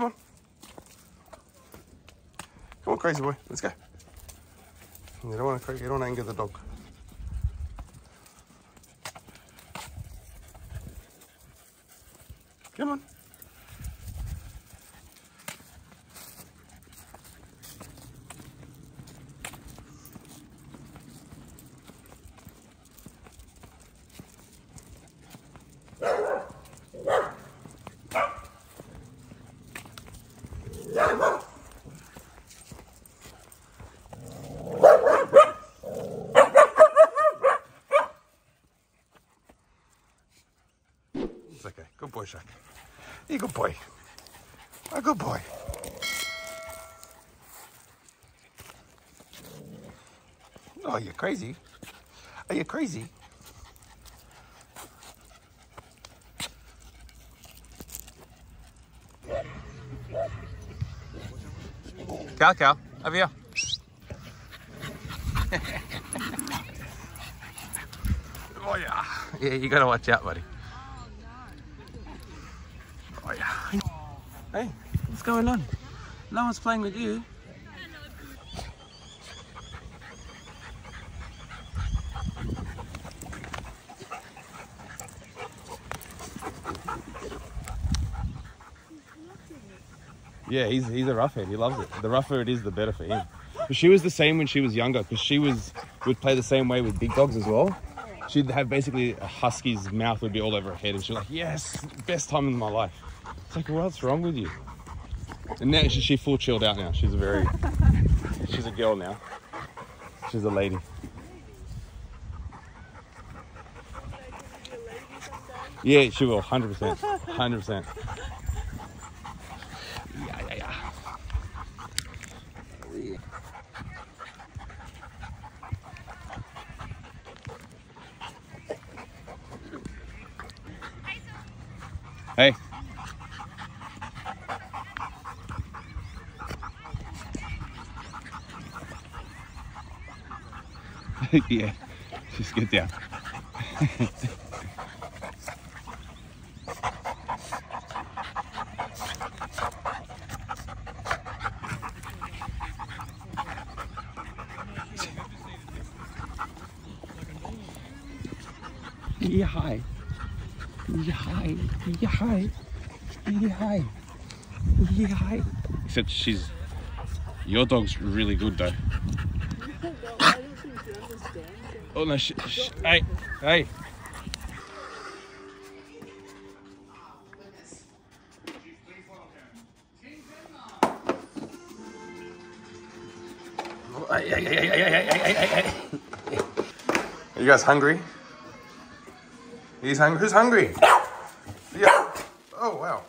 Come on. Come on, crazy boy. Let's go. You don't want to, you don't anger the dog. Come on. It's okay. Good boy, Shaq. You good boy. A good boy. Oh, you're crazy. Are you crazy? Cal, Cal, over here. oh yeah. Yeah, you gotta watch out, buddy. Oh yeah. Hey, what's going on? No one's playing with you. Yeah, he's he's a roughhead. He loves it. The rougher it is, the better for him. But she was the same when she was younger because she was would play the same way with big dogs as well. She'd have basically a husky's mouth would be all over her head, and she's like, "Yes, best time in my life." It's like, what's wrong with you? And now she's she full chilled out now. She's a very she's a girl now. She's a lady. Yeah, she will, 100%. 100%. Hey. yeah, just get down. Yeah, hi. Yeah, hi. Yeah, hi. Yeah, hi. Yeah, hi. Except she's. Your dog's really good though. I don't think you understand. Oh no, sh- sh- hey, hey. Are you guys hungry? He's hungry. Who's hungry? Yeah. Oh wow.